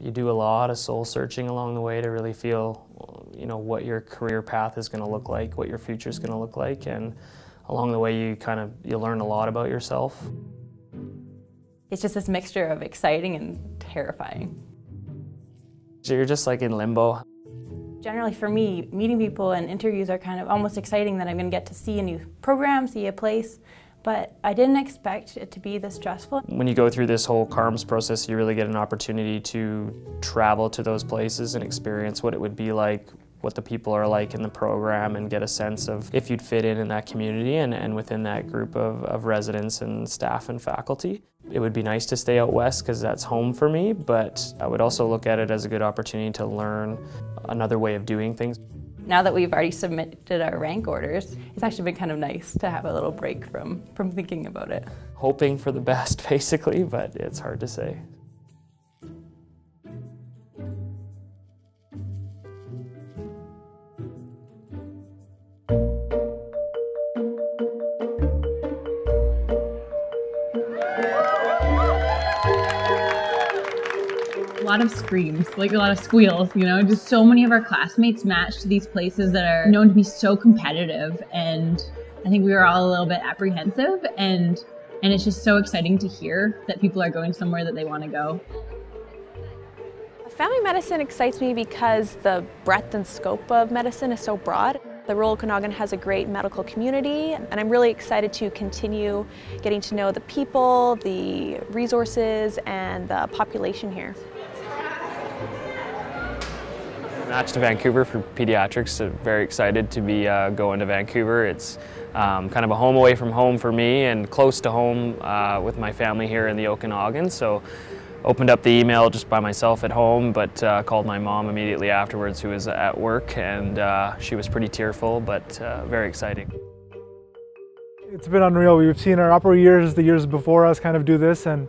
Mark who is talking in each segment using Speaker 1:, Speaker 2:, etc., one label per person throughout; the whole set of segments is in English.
Speaker 1: you do a lot of soul searching along the way to really feel, you know, what your career path is going to look like, what your future is going to look like, and along the way you kind of you learn a lot about yourself.
Speaker 2: It's just this mixture of exciting and terrifying.
Speaker 1: So you're just like in limbo.
Speaker 2: Generally for me, meeting people and interviews are kind of almost exciting that I'm going to get to see a new program, see a place, but I didn't expect it to be this stressful.
Speaker 1: When you go through this whole CARMS process, you really get an opportunity to travel to those places and experience what it would be like, what the people are like in the program and get a sense of if you'd fit in in that community and, and within that group of, of residents and staff and faculty. It would be nice to stay out west because that's home for me, but I would also look at it as a good opportunity to learn another way of doing things.
Speaker 2: Now that we've already submitted our rank orders, it's actually been kind of nice to have a little break from, from thinking about it.
Speaker 1: Hoping for the best, basically, but it's hard to say.
Speaker 3: Lot of screams, like a lot of squeals, you know, just so many of our classmates matched these places that are known to be so competitive. And I think we were all a little bit apprehensive and and it's just so exciting to hear that people are going somewhere that they want to go.
Speaker 4: Family medicine excites me because the breadth and scope of medicine is so broad. The rural Okanagan has a great medical community and I'm really excited to continue getting to know the people, the resources, and the population here.
Speaker 1: Match to Vancouver for pediatrics. So very excited to be uh, going to Vancouver. It's um, kind of a home away from home for me and close to home uh, with my family here in the Okanagan. So opened up the email just by myself at home, but uh, called my mom immediately afterwards who was at work and uh, she was pretty tearful, but uh, very exciting.
Speaker 5: It's been unreal. We've seen our upper years, the years before us kind of do this and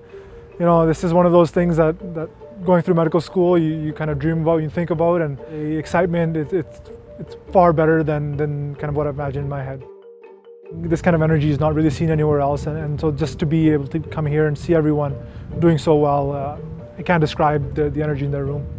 Speaker 5: you know, this is one of those things that, that going through medical school, you, you kind of dream about, you think about, and the excitement, it, it's, it's far better than, than kind of what I imagined in my head. This kind of energy is not really seen anywhere else, and, and so just to be able to come here and see everyone doing so well, uh, I can't describe the, the energy in their room.